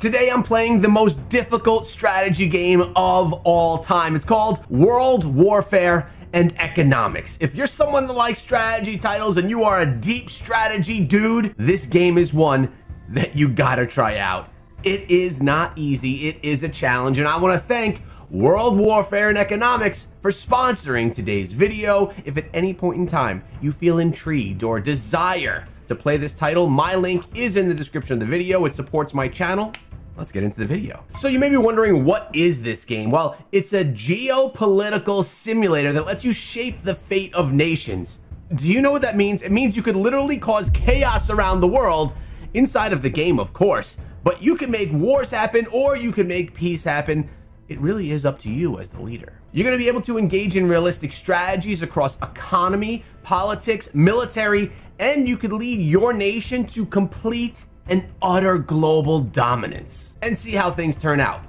Today I'm playing the most difficult strategy game of all time. It's called World Warfare and Economics. If you're someone that likes strategy titles and you are a deep strategy dude, this game is one that you gotta try out. It is not easy, it is a challenge, and I wanna thank World Warfare and Economics for sponsoring today's video. If at any point in time you feel intrigued or desire to play this title, my link is in the description of the video. It supports my channel let's get into the video. So you may be wondering, what is this game? Well, it's a geopolitical simulator that lets you shape the fate of nations. Do you know what that means? It means you could literally cause chaos around the world inside of the game, of course, but you can make wars happen or you can make peace happen. It really is up to you as the leader. You're going to be able to engage in realistic strategies across economy, politics, military, and you could lead your nation to complete and utter global dominance and see how things turn out.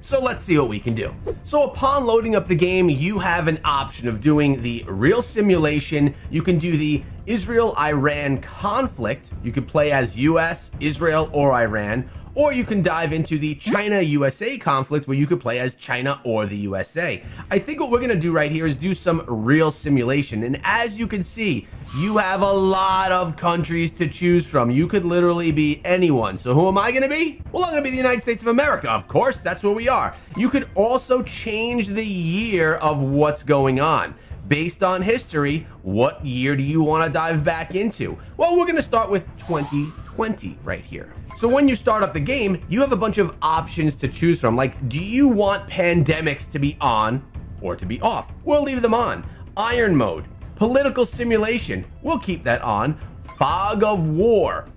So let's see what we can do. So upon loading up the game, you have an option of doing the real simulation. You can do the Israel-Iran conflict. You could play as US, Israel, or Iran, or you can dive into the China-USA conflict where you could play as China or the USA. I think what we're gonna do right here is do some real simulation. And as you can see, you have a lot of countries to choose from. You could literally be anyone. So who am I gonna be? Well, I'm gonna be the United States of America, of course, that's where we are. You could also change the year of what's going on based on history, what year do you want to dive back into? Well, we're going to start with 2020 right here. So when you start up the game, you have a bunch of options to choose from. Like, do you want pandemics to be on or to be off? We'll leave them on. Iron mode, political simulation, we'll keep that on. Fog of war,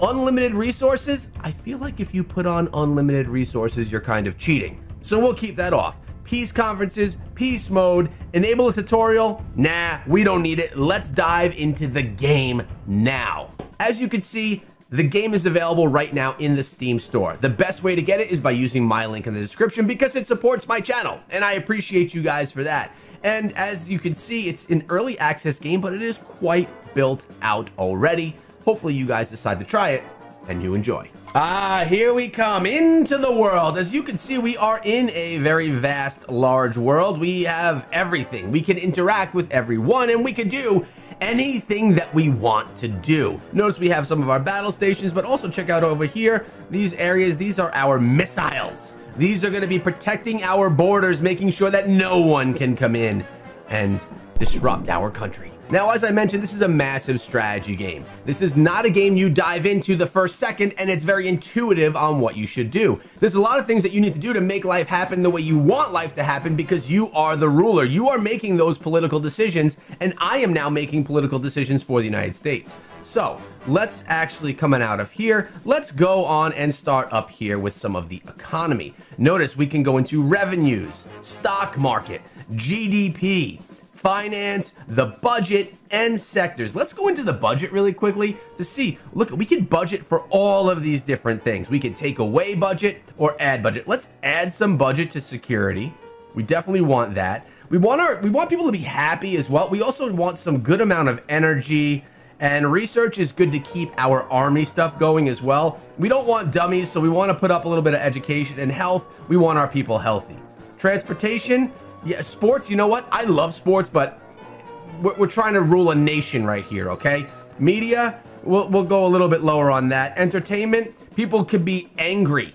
unlimited resources. I feel like if you put on unlimited resources, you're kind of cheating. So we'll keep that off. Peace conferences, peace mode, enable a tutorial. Nah, we don't need it. Let's dive into the game now. As you can see, the game is available right now in the Steam store. The best way to get it is by using my link in the description because it supports my channel, and I appreciate you guys for that. And as you can see, it's an early access game, but it is quite built out already. Hopefully you guys decide to try it and you enjoy. Ah, here we come into the world. As you can see, we are in a very vast, large world. We have everything. We can interact with everyone and we can do anything that we want to do. Notice we have some of our battle stations, but also check out over here, these areas, these are our missiles. These are gonna be protecting our borders, making sure that no one can come in and disrupt our country. Now, as I mentioned, this is a massive strategy game. This is not a game you dive into the first second, and it's very intuitive on what you should do. There's a lot of things that you need to do to make life happen the way you want life to happen because you are the ruler. You are making those political decisions, and I am now making political decisions for the United States. So let's actually coming out of here, let's go on and start up here with some of the economy. Notice we can go into revenues, stock market, GDP, finance, the budget, and sectors. Let's go into the budget really quickly to see, look, we can budget for all of these different things. We can take away budget or add budget. Let's add some budget to security. We definitely want that. We want our we want people to be happy as well. We also want some good amount of energy and research is good to keep our army stuff going as well. We don't want dummies, so we want to put up a little bit of education and health. We want our people healthy. Transportation, yeah, sports, you know what? I love sports, but we're, we're trying to rule a nation right here, okay? Media, we'll, we'll go a little bit lower on that. Entertainment, people could be angry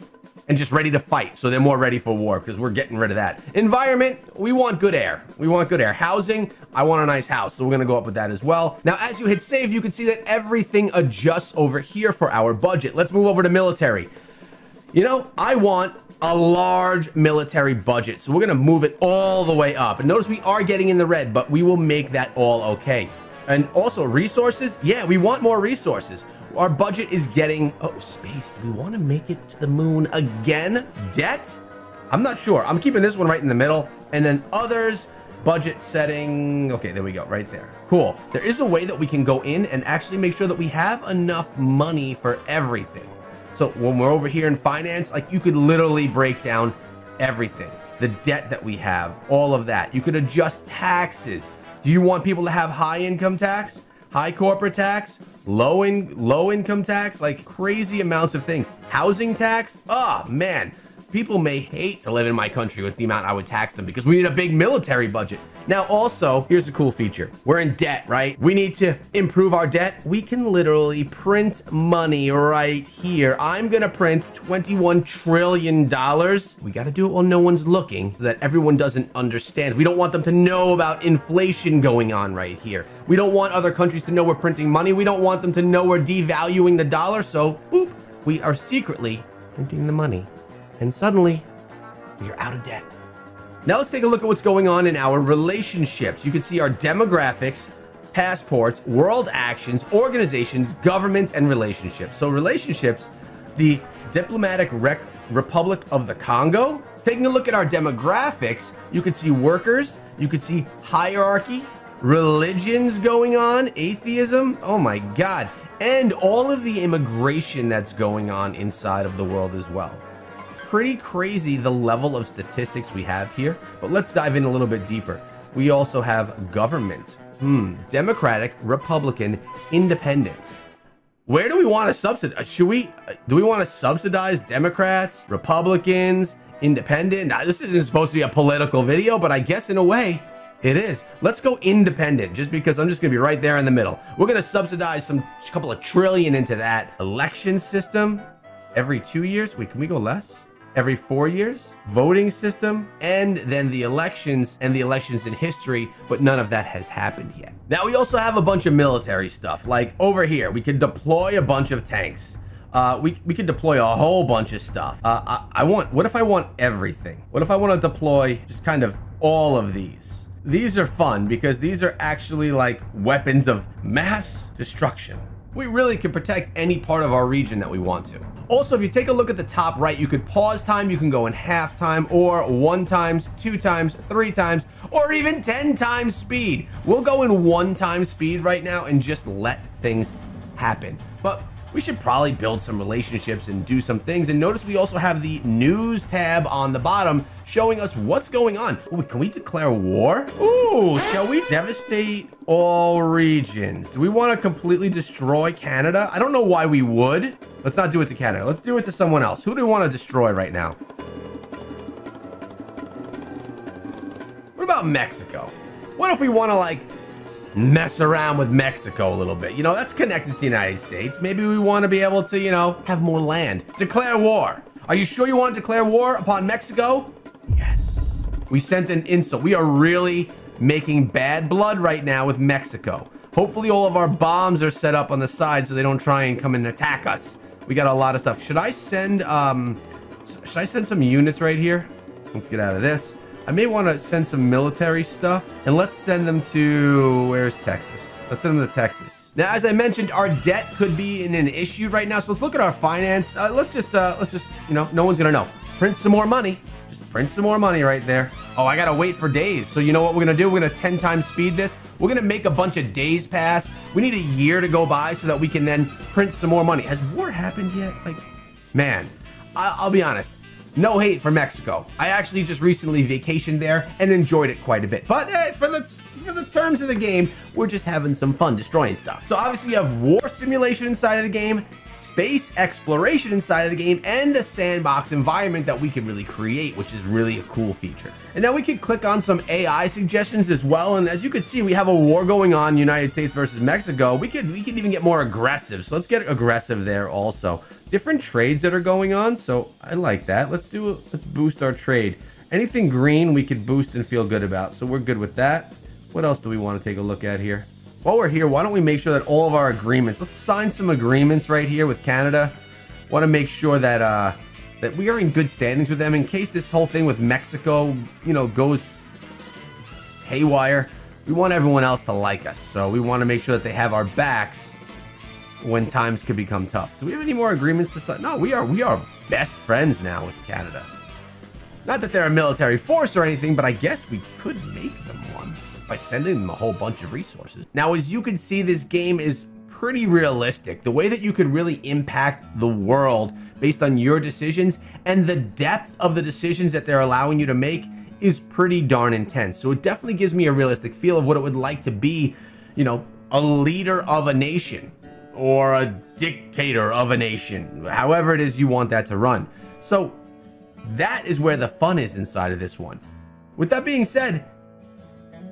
and just ready to fight. So they're more ready for war because we're getting rid of that. Environment, we want good air. We want good air. Housing, I want a nice house. So we're going to go up with that as well. Now, as you hit save, you can see that everything adjusts over here for our budget. Let's move over to military. You know, I want a large military budget. So we're going to move it all the way up. And notice we are getting in the red, but we will make that all okay. And also resources. Yeah, we want more resources. Our budget is getting, oh, space. Do we want to make it to the moon again? Debt? I'm not sure. I'm keeping this one right in the middle. And then others, budget setting. Okay, there we go, right there. Cool. There is a way that we can go in and actually make sure that we have enough money for everything. So when we're over here in finance, like you could literally break down everything, the debt that we have, all of that. You could adjust taxes. Do you want people to have high income tax, high corporate tax, low in low income tax, like crazy amounts of things. Housing tax, oh man, people may hate to live in my country with the amount I would tax them because we need a big military budget. Now, also, here's a cool feature. We're in debt, right? We need to improve our debt. We can literally print money right here. I'm gonna print $21 trillion. We gotta do it while no one's looking so that everyone doesn't understand. We don't want them to know about inflation going on right here. We don't want other countries to know we're printing money. We don't want them to know we're devaluing the dollar. So, boop, we are secretly printing the money. And suddenly, are out of debt. Now let's take a look at what's going on in our relationships. You can see our demographics, passports, world actions, organizations, government, and relationships. So relationships, the Diplomatic Rec Republic of the Congo. Taking a look at our demographics, you can see workers, you can see hierarchy, religions going on, atheism, oh my God, and all of the immigration that's going on inside of the world as well pretty crazy the level of statistics we have here, but let's dive in a little bit deeper. We also have government. Hmm, Democratic, Republican, Independent. Where do we want to subsidize? Uh, should we, uh, do we want to subsidize Democrats, Republicans, Independent? Now, this isn't supposed to be a political video, but I guess in a way, it is. Let's go independent just because I'm just going to be right there in the middle. We're going to subsidize some couple of trillion into that election system every two years. Wait, can we go less? Every four years, voting system, and then the elections and the elections in history, but none of that has happened yet. Now, we also have a bunch of military stuff, like over here, we could deploy a bunch of tanks. Uh, we, we could deploy a whole bunch of stuff. Uh, I, I want, what if I want everything? What if I want to deploy just kind of all of these? These are fun because these are actually like weapons of mass destruction. We really can protect any part of our region that we want to. Also, if you take a look at the top right, you could pause time, you can go in half time, or one times, two times, three times, or even 10 times speed. We'll go in one time speed right now and just let things happen. But we should probably build some relationships and do some things. And notice we also have the news tab on the bottom showing us what's going on. Ooh, can we declare war? Ooh, shall we devastate all regions? Do we want to completely destroy Canada? I don't know why we would. Let's not do it to Canada. Let's do it to someone else. Who do we want to destroy right now? What about Mexico? What if we want to like mess around with Mexico a little bit? You know, that's connected to the United States. Maybe we want to be able to, you know, have more land. Declare war. Are you sure you want to declare war upon Mexico? Yes. We sent an insult. We are really making bad blood right now with Mexico. Hopefully all of our bombs are set up on the side so they don't try and come and attack us. We got a lot of stuff. Should I send, um, should I send some units right here? Let's get out of this. I may want to send some military stuff and let's send them to, where's Texas? Let's send them to Texas. Now, as I mentioned, our debt could be in an issue right now. So let's look at our finance. Uh, let's just, uh, let's just, you know, no one's going to know. Print some more money. Just print some more money right there. Oh, I gotta wait for days. So you know what we're gonna do? We're gonna 10 times speed this. We're gonna make a bunch of days pass. We need a year to go by so that we can then print some more money. Has war happened yet? Like, man, I'll be honest. No hate for Mexico. I actually just recently vacationed there and enjoyed it quite a bit. But uh, for the for the terms of the game, we're just having some fun destroying stuff. So obviously you have war simulation inside of the game, space exploration inside of the game, and a sandbox environment that we can really create, which is really a cool feature. And now we can click on some AI suggestions as well. And as you can see, we have a war going on, United States versus Mexico. We could we could even get more aggressive. So let's get aggressive there also. Different trades that are going on. So I like that. Let's do let's boost our trade. Anything green we could boost and feel good about. So we're good with that. What else do we want to take a look at here? While we're here, why don't we make sure that all of our agreements, let's sign some agreements right here with Canada. Want to make sure that uh, that we are in good standings with them in case this whole thing with Mexico, you know, goes haywire. We want everyone else to like us, so we want to make sure that they have our backs when times could become tough. Do we have any more agreements to sign? No, we are we are best friends now with Canada. Not that they're a military force or anything, but I guess we could make them one by sending them a whole bunch of resources. Now, as you can see, this game is pretty realistic. The way that you can really impact the world based on your decisions and the depth of the decisions that they're allowing you to make is pretty darn intense. So it definitely gives me a realistic feel of what it would like to be, you know, a leader of a nation or a dictator of a nation, however it is you want that to run. So that is where the fun is inside of this one. With that being said,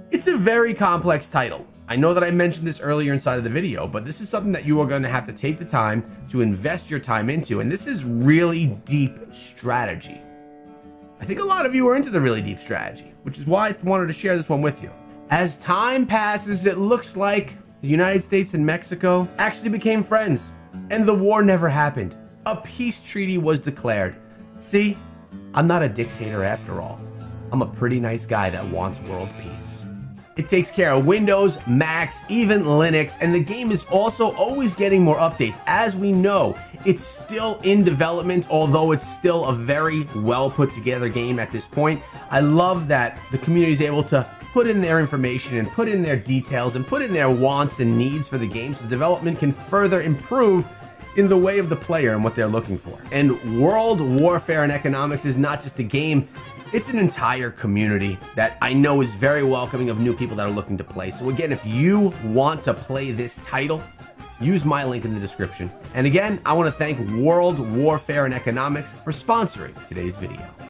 it's a very complex title. I know that I mentioned this earlier inside of the video, but this is something that you are going to have to take the time to invest your time into, and this is really deep strategy. I think a lot of you are into the really deep strategy, which is why I wanted to share this one with you. As time passes, it looks like the United States and Mexico actually became friends, and the war never happened. A peace treaty was declared. See, I'm not a dictator after all. I'm a pretty nice guy that wants world peace. It takes care of Windows, Macs, even Linux, and the game is also always getting more updates. As we know, it's still in development, although it's still a very well put together game at this point. I love that the community is able to put in their information and put in their details and put in their wants and needs for the game so development can further improve in the way of the player and what they're looking for. And World Warfare and Economics is not just a game, it's an entire community that I know is very welcoming of new people that are looking to play. So again, if you want to play this title, use my link in the description. And again, I want to thank World Warfare and Economics for sponsoring today's video.